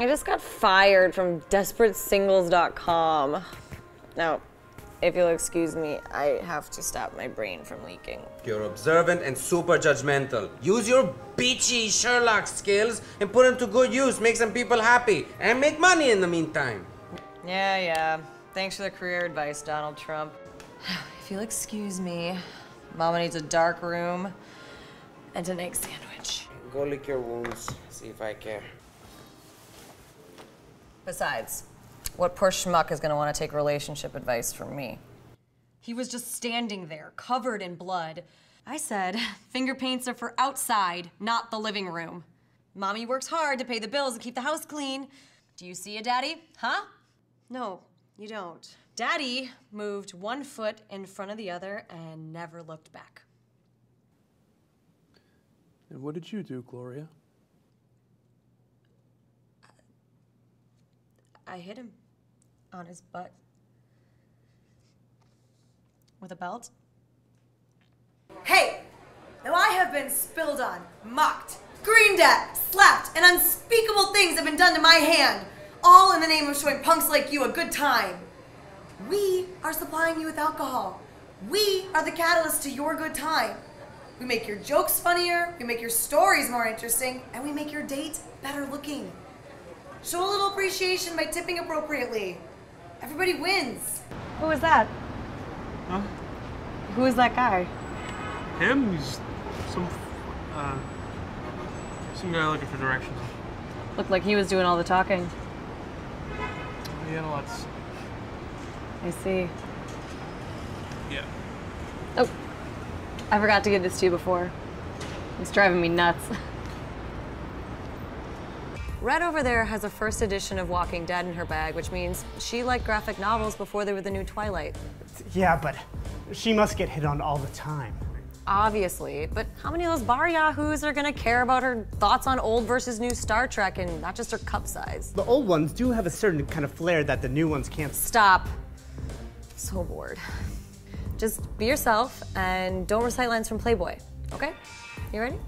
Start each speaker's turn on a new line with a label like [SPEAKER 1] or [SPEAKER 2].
[SPEAKER 1] I just got fired from DesperateSingles.com. Now, if you'll excuse me, I have to stop my brain from leaking.
[SPEAKER 2] You're observant and super judgmental. Use your bitchy Sherlock skills and put them to good use. Make some people happy and make money in the meantime.
[SPEAKER 1] Yeah, yeah. Thanks for the career advice, Donald Trump. If you'll excuse me, Mama needs a dark room and an egg sandwich.
[SPEAKER 2] Go lick your wounds. See if I care.
[SPEAKER 1] Besides, what poor schmuck is gonna wanna take relationship advice from me?
[SPEAKER 3] He was just standing there, covered in blood. I said, finger paints are for outside, not the living room. Mommy works hard to pay the bills and keep the house clean. Do you see a daddy? Huh? No, you don't. Daddy moved one foot in front of the other and never looked back.
[SPEAKER 4] And what did you do, Gloria?
[SPEAKER 3] I hit him on his butt with a belt.
[SPEAKER 5] Hey! Now I have been spilled on, mocked, screamed at, slapped, and unspeakable things have been done to my hand, all in the name of showing punks like you a good time. We are supplying you with alcohol. We are the catalyst to your good time. We make your jokes funnier, we make your stories more interesting, and we make your date better looking. Show a little appreciation by tipping appropriately. Everybody wins.
[SPEAKER 3] Who was that?
[SPEAKER 4] Huh?
[SPEAKER 3] Who was that guy?
[SPEAKER 4] Him? He's some, uh, some guy looking for directions.
[SPEAKER 3] Looked like he was doing all the talking.
[SPEAKER 4] He had a lot to say.
[SPEAKER 3] I see.
[SPEAKER 4] Yeah.
[SPEAKER 3] Oh, I forgot to give this to you before. It's driving me nuts. Red over there has a first edition of Walking Dead in her bag, which means she liked graphic novels before they were the new Twilight.
[SPEAKER 6] Yeah, but she must get hit on all the time.
[SPEAKER 3] Obviously, but how many of those bar yahoos are gonna care about her thoughts on old versus new Star Trek and not just her cup size?
[SPEAKER 6] The old ones do have a certain kind of flair that the new ones can't.
[SPEAKER 3] Stop. So bored. Just be yourself and don't recite lines from Playboy, okay? You ready?